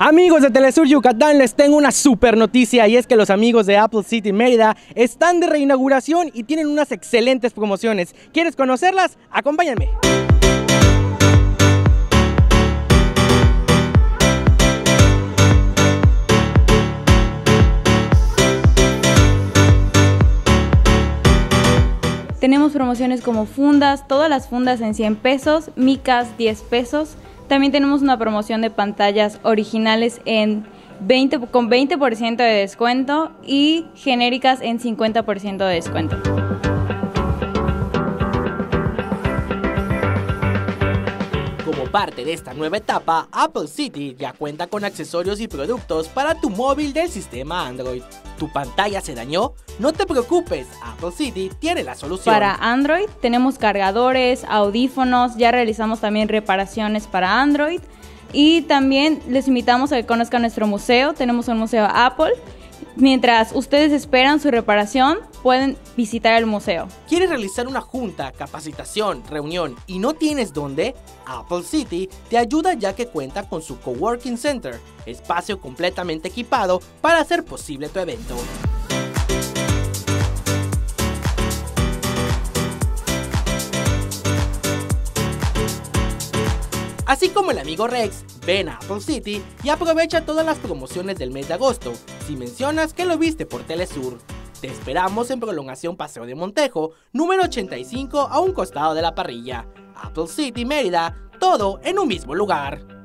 Amigos de Telesur Yucatán, les tengo una super noticia y es que los amigos de Apple City Mérida están de reinauguración y tienen unas excelentes promociones. ¿Quieres conocerlas? Acompáñame. Tenemos promociones como fundas, todas las fundas en 100 pesos, micas 10 pesos. También tenemos una promoción de pantallas originales en 20, con 20% de descuento y genéricas en 50% de descuento. Como parte de esta nueva etapa, Apple City ya cuenta con accesorios y productos para tu móvil del sistema Android. ¿Tu pantalla se dañó? No te preocupes, Apple City tiene la solución. Para Android tenemos cargadores, audífonos, ya realizamos también reparaciones para Android y también les invitamos a que conozcan nuestro museo. Tenemos un museo Apple Mientras ustedes esperan su reparación, pueden visitar el museo. ¿Quieres realizar una junta, capacitación, reunión y no tienes dónde? Apple City te ayuda ya que cuenta con su Coworking Center, espacio completamente equipado para hacer posible tu evento. Así como el amigo Rex, ven a Apple City y aprovecha todas las promociones del mes de agosto, si mencionas que lo viste por Telesur. Te esperamos en Prolongación Paseo de Montejo, número 85 a un costado de la parrilla. Apple City Mérida, todo en un mismo lugar.